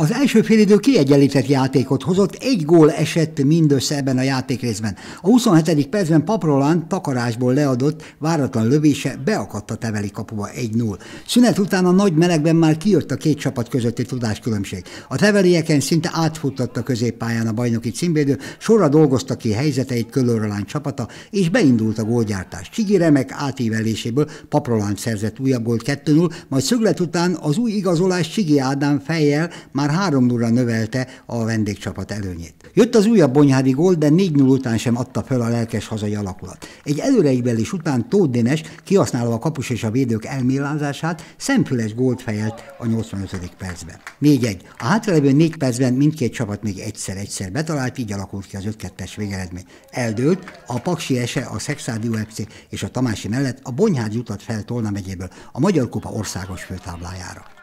Az első félidő kiegyenlített játékot hozott, egy gól esett mindössze ebben a játékrészben. A 27. percben Paproland takarásból leadott váratlan lövése beakadt a teveli kapuba 1-0. Szünet után a nagy melegben már kijött a két csapat közötti tudáskülönbség. A tevelieken szinte átfutott a középpályán a bajnoki címvédő, sorra dolgozta ki helyzeteit Kölőrölány csapata, és beindult a gólgyártás. Csigi remek átíveléséből Paproland szerzett újabb gólt 2-0, majd szöglet után az új igazolás Csigi Ádám fejjel már már 3 0 növelte a vendégcsapat előnyét. Jött az újabb bonyhádi gól, de 4-0 után sem adta föl a lelkes hazai alakulat. Egy előreibelés után Tóth Dénes, kihasználva a kapus és a védők elmélázását, szemfüles gólt fejelt a 85. percben. 4-1. A hátralevő 4 percben mindkét csapat még egyszer-egyszer betalált, így alakult ki az 5-2-es végeredmény. Eldőlt, a Paksi Ese, a Szexádi UFC és a Tamási mellett a Bonyhád jutott fel Tolna megyéből a Magyar Kupa országos főtáblájára.